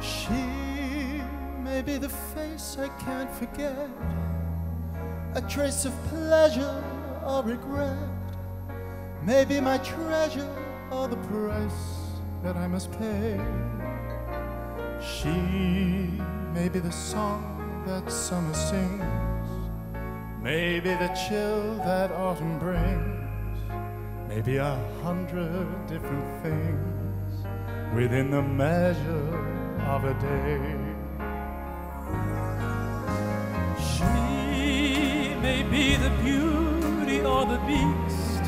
She may be the face I can't forget, a trace of pleasure or regret, maybe my treasure or the price that I must pay. She may be the song that summer sings, maybe the chill that autumn brings, maybe a hundred different things within the measure of a day. She may be the beauty or the beast,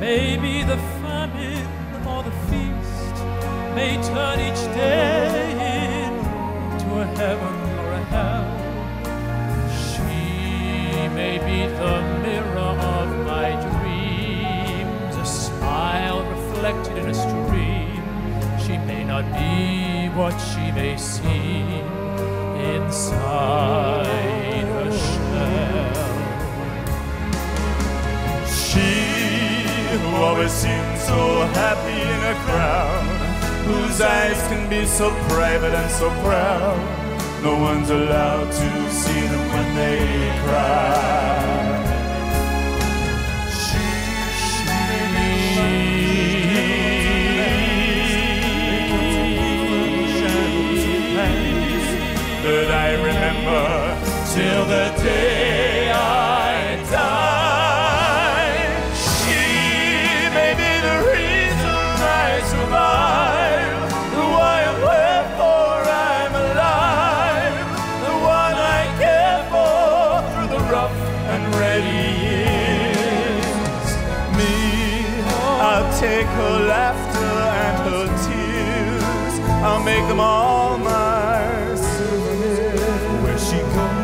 maybe the famine or the feast, may turn each day into a heaven or a hell. She may be the mirror Be what she may seem inside her shell. She who always seems so happy in a crowd, whose eyes can be so private and so proud. No one's allowed to see them when they cry. That I remember till the day I die. She may be the reason I survive, the why and wherefore I'm alive, the one I care for through the rough and ready years. Me, I'll take her laughter and her tears, I'll make them all go.